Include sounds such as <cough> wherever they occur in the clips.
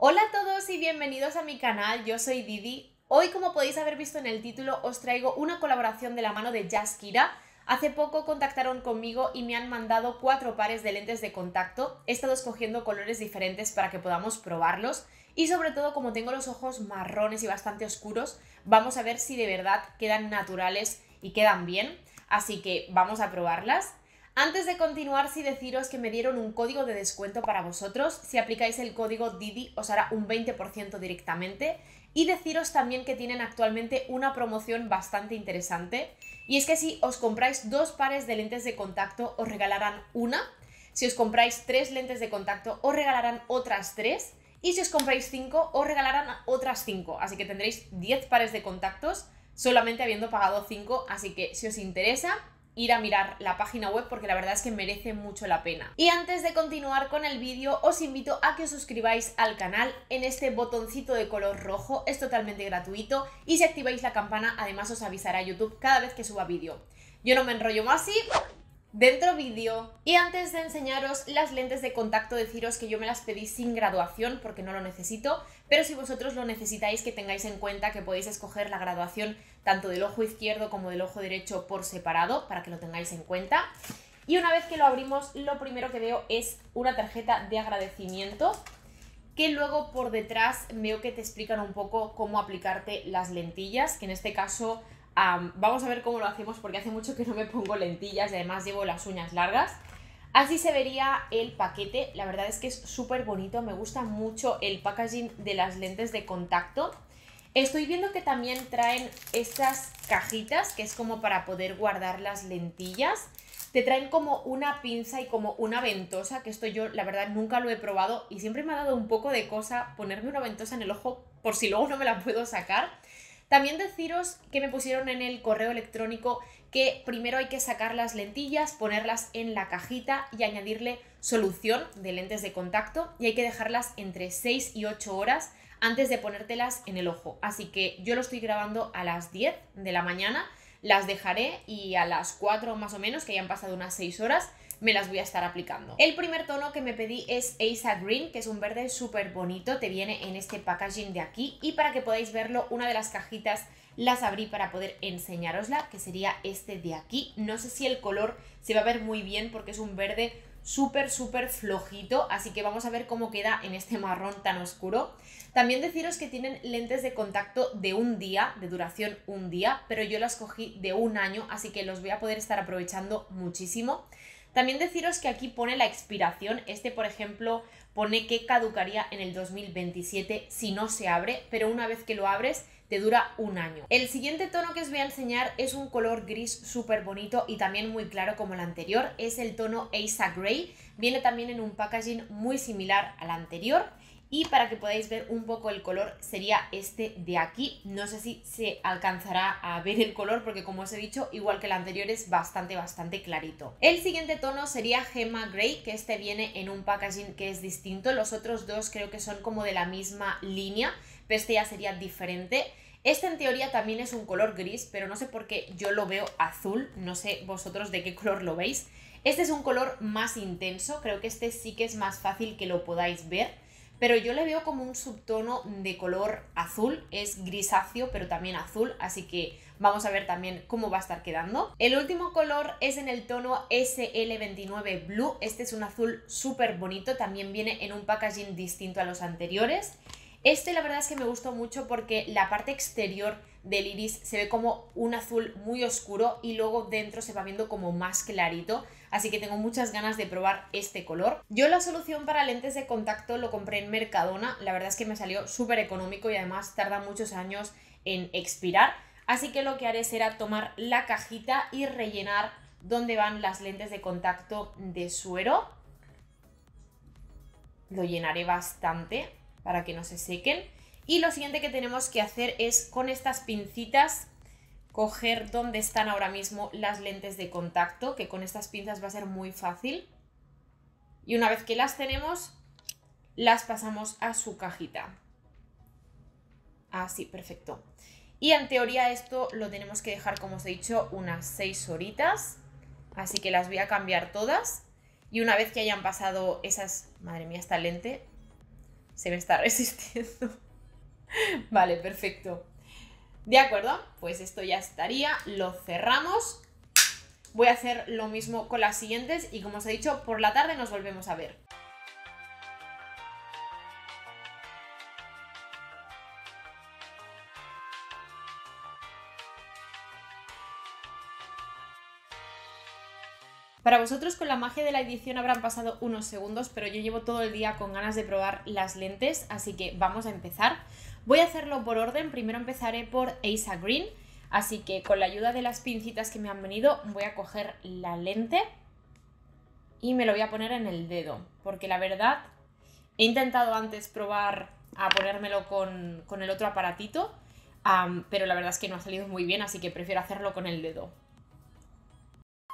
Hola a todos y bienvenidos a mi canal, yo soy Didi. Hoy, como podéis haber visto en el título, os traigo una colaboración de la mano de Jaskira. Hace poco contactaron conmigo y me han mandado cuatro pares de lentes de contacto. He estado escogiendo colores diferentes para que podamos probarlos. Y sobre todo, como tengo los ojos marrones y bastante oscuros, vamos a ver si de verdad quedan naturales y quedan bien. Así que vamos a probarlas. Antes de continuar, sí deciros que me dieron un código de descuento para vosotros. Si aplicáis el código DIDI os hará un 20% directamente. Y deciros también que tienen actualmente una promoción bastante interesante. Y es que si os compráis dos pares de lentes de contacto os regalarán una. Si os compráis tres lentes de contacto os regalarán otras tres. Y si os compráis cinco os regalarán otras cinco. Así que tendréis 10 pares de contactos solamente habiendo pagado 5. Así que si os interesa, ir a mirar la página web porque la verdad es que merece mucho la pena. Y antes de continuar con el vídeo, os invito a que os suscribáis al canal en este botoncito de color rojo, es totalmente gratuito y si activáis la campana además os avisará YouTube cada vez que suba vídeo. Yo no me enrollo más y dentro vídeo. Y antes de enseñaros las lentes de contacto, deciros que yo me las pedí sin graduación porque no lo necesito, pero si vosotros lo necesitáis, que tengáis en cuenta que podéis escoger la graduación tanto del ojo izquierdo como del ojo derecho por separado, para que lo tengáis en cuenta. Y una vez que lo abrimos, lo primero que veo es una tarjeta de agradecimiento que luego por detrás veo que te explican un poco cómo aplicarte las lentillas, que en este caso vamos a ver cómo lo hacemos porque hace mucho que no me pongo lentillas y además llevo las uñas largas. Así se vería el paquete, la verdad es que es súper bonito, me gusta mucho el packaging de las lentes de contacto. Estoy viendo que también traen estas cajitas, que es como para poder guardar las lentillas. Te traen como una pinza y como una ventosa, que esto yo la verdad nunca lo he probado y siempre me ha dado un poco de cosa ponerme una ventosa en el ojo por si luego no me la puedo sacar. También deciros que me pusieron en el correo electrónico que primero hay que sacar las lentillas, ponerlas en la cajita y añadirle solución de lentes de contacto y hay que dejarlas entre 6 y 8 horas antes de ponértelas en el ojo. Así que yo lo estoy grabando a las 10 de la mañana, las dejaré y a las 4 más o menos, que ya han pasado unas 6 horas, me las voy a estar aplicando. El primer tono que me pedí es Asa Green, que es un verde súper bonito, te viene en este packaging de aquí y para que podáis verlo, una de las cajitas las abrí para poder enseñarosla, que sería este de aquí. No sé si el color se va a ver muy bien porque es un verde súper, súper flojito, así que vamos a ver cómo queda en este marrón tan oscuro. También deciros que tienen lentes de contacto de un día, de duración un día, pero yo las cogí de un año, así que los voy a poder estar aprovechando muchísimo. También deciros que aquí pone la expiración. Este, por ejemplo, pone que caducaría en el 2027 si no se abre, pero una vez que lo abres te dura un año. El siguiente tono que os voy a enseñar es un color gris súper bonito y también muy claro como el anterior. Es el tono Asa Grey. Viene también en un packaging muy similar al anterior y para que podáis ver un poco el color sería este de aquí. No sé si se alcanzará a ver el color porque como os he dicho, igual que el anterior es bastante, bastante clarito. El siguiente tono sería Gemma Grey, que este viene en un packaging que es distinto. Los otros dos creo que son como de la misma línea, pero este ya sería diferente. Este en teoría también es un color gris, pero no sé por qué yo lo veo azul. No sé vosotros de qué color lo veis. Este es un color más intenso, creo que este sí que es más fácil que lo podáis ver pero yo le veo como un subtono de color azul, es grisáceo pero también azul, así que vamos a ver también cómo va a estar quedando. El último color es en el tono SL29 Blue, este es un azul súper bonito, también viene en un packaging distinto a los anteriores. Este la verdad es que me gustó mucho porque la parte exterior del iris se ve como un azul muy oscuro y luego dentro se va viendo como más clarito, así que tengo muchas ganas de probar este color. Yo la solución para lentes de contacto lo compré en Mercadona, la verdad es que me salió súper económico y además tarda muchos años en expirar, así que lo que haré será tomar la cajita y rellenar donde van las lentes de contacto de suero. Lo llenaré bastante para que no se sequen. Y lo siguiente que tenemos que hacer es con estas pincitas coger donde están ahora mismo las lentes de contacto, que con estas pinzas va a ser muy fácil. Y una vez que las tenemos, las pasamos a su cajita. Así, perfecto. Y en teoría esto lo tenemos que dejar, como os he dicho, unas 6 horitas. Así que las voy a cambiar todas. Y una vez que hayan pasado esas... Madre mía, esta lente se me está <laughs> resistiendo. vale, perfecto. De acuerdo, pues esto ya estaría, lo cerramos. Voy a hacer lo mismo con las siguientes y como os he dicho, por la tarde nos volvemos a ver. Para vosotros con la magia de la edición habrán pasado unos segundos, pero yo llevo todo el día con ganas de probar las lentes, así que vamos a empezar. Voy a hacerlo por orden, primero empezaré por Asa Green, así que con la ayuda de las pincitas que me han venido voy a coger la lente y me lo voy a poner en el dedo, porque la verdad he intentado antes probar a ponérmelo con, el otro aparatito, pero la verdad es que no ha salido muy bien, así que prefiero hacerlo con el dedo.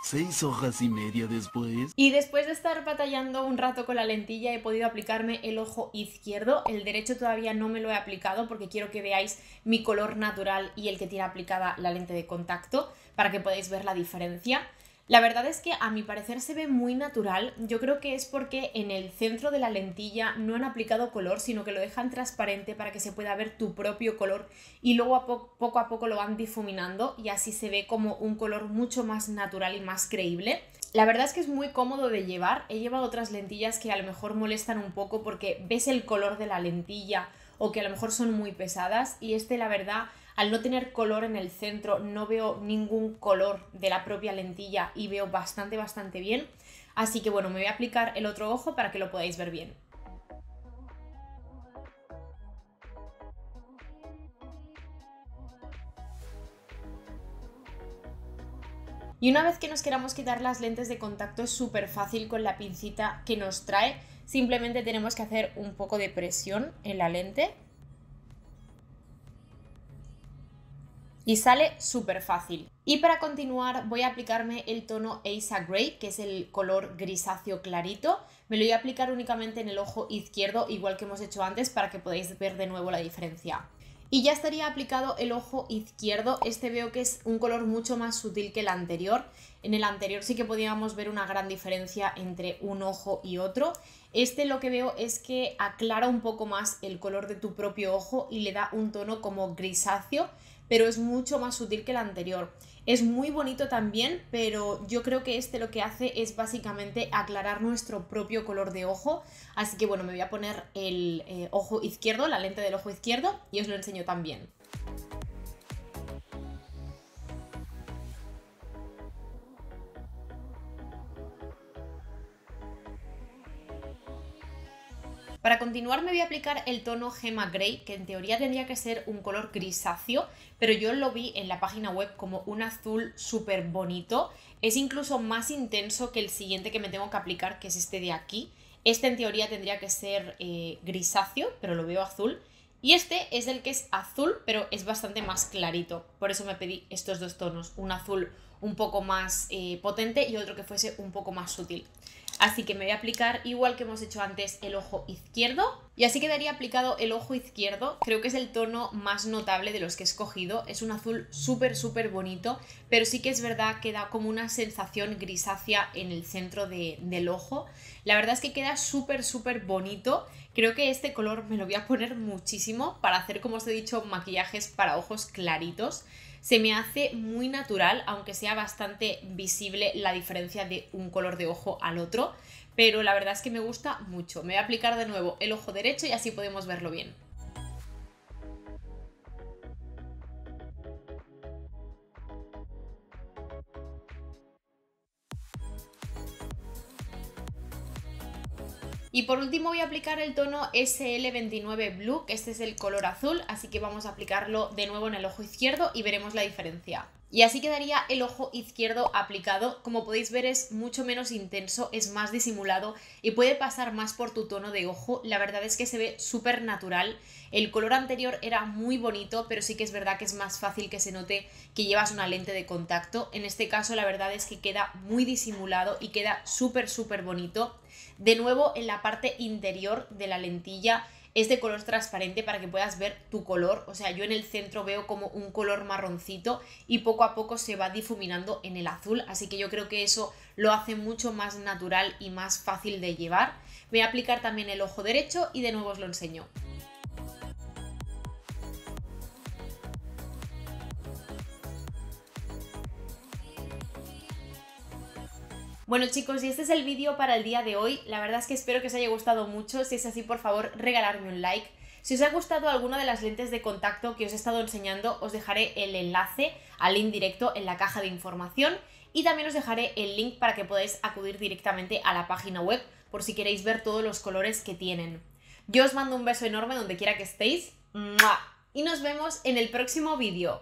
Seis hojas y media después. Y después de estar batallando un rato con la lentilla he podido aplicarme el ojo izquierdo. El derecho todavía no me lo he aplicado porque quiero que veáis mi color natural y el que tiene aplicada la lente de contacto para que podáis ver la diferencia. La verdad es que a mi parecer se ve muy natural. Yo creo que es porque en el centro de la lentilla no han aplicado color, sino que lo dejan transparente para que se pueda ver tu propio color y luego a poco a poco lo van difuminando y así se ve como un color mucho más natural y más creíble. La verdad es que es muy cómodo de llevar. He llevado otras lentillas que a lo mejor molestan un poco porque ves el color de la lentilla o que a lo mejor son muy pesadas y este la verdad al no tener color en el centro, no veo ningún color de la propia lentilla y veo bastante, bastante bien. Así que bueno, me voy a aplicar el otro ojo para que lo podáis ver bien. Y una vez que nos queramos quitar las lentes de contacto es súper fácil con la pincita que nos trae. Simplemente tenemos que hacer un poco de presión en la lente y sale súper fácil. Y para continuar voy a aplicarme el tono Asa Grey, que es el color grisáceo clarito. Me lo voy a aplicar únicamente en el ojo izquierdo, igual que hemos hecho antes, para que podáis ver de nuevo la diferencia. Y ya estaría aplicado el ojo izquierdo. Este veo que es un color mucho más sutil que el anterior. En el anterior sí que podíamos ver una gran diferencia entre un ojo y otro. Este lo que veo es que aclara un poco más el color de tu propio ojo y le da un tono como grisáceo pero es mucho más sutil que el anterior. Es muy bonito también, pero yo creo que este lo que hace es básicamente aclarar nuestro propio color de ojo. Así que bueno, me voy a poner el eh, ojo izquierdo, la lente del ojo izquierdo, y os lo enseño también. Para continuar me voy a aplicar el tono Gema Grey, que en teoría tendría que ser un color grisáceo, pero yo lo vi en la página web como un azul súper bonito. Es incluso más intenso que el siguiente que me tengo que aplicar, que es este de aquí. Este en teoría tendría que ser eh, grisáceo, pero lo veo azul. Y este es el que es azul, pero es bastante más clarito. Por eso me pedí estos dos tonos, un azul un poco más eh, potente y otro que fuese un poco más sutil. Así que me voy a aplicar, igual que hemos hecho antes, el ojo izquierdo. Y así quedaría aplicado el ojo izquierdo. Creo que es el tono más notable de los que he escogido. Es un azul súper, súper bonito, pero sí que es verdad que da como una sensación grisácea en el centro del ojo. La verdad es que queda súper, súper bonito. Creo que este color me lo voy a poner muchísimo para hacer, como os he dicho, maquillajes para ojos claritos se me hace muy natural, aunque sea bastante visible la diferencia de un color de ojo al otro, pero la verdad es que me gusta mucho. Me voy a aplicar de nuevo el ojo derecho y así podemos verlo bien. Y por último voy a aplicar el tono SL29 Blue, que este es el color azul, así que vamos a aplicarlo de nuevo en el ojo izquierdo y veremos la diferencia. Y así quedaría el ojo izquierdo aplicado. Como podéis ver es mucho menos intenso, es más disimulado y puede pasar más por tu tono de ojo. La verdad es que se ve súper natural. El color anterior era muy bonito, pero sí que es verdad que es más fácil que se note que llevas una lente de contacto. En este caso la verdad es que queda muy disimulado y queda súper súper bonito. De nuevo, en la parte interior de la lentilla es de color transparente para que puedas ver tu color. O sea, yo en el centro veo como un color marroncito y poco a poco se va difuminando en el azul. Así que yo creo que eso lo hace mucho más natural y más fácil de llevar. Voy a aplicar también el ojo derecho y de nuevo os lo enseño. Bueno chicos, y este es el vídeo para el día de hoy. La verdad es que espero que os haya gustado mucho. Si es así, por favor, regalarme un like. Si os ha gustado alguna de las lentes de contacto que os he estado enseñando, os dejaré el enlace al link directo en la caja de información y también os dejaré el link para que podáis acudir directamente a la página web por si queréis ver todos los colores que tienen. Yo os mando un beso enorme donde quiera que estéis y nos vemos en el próximo vídeo.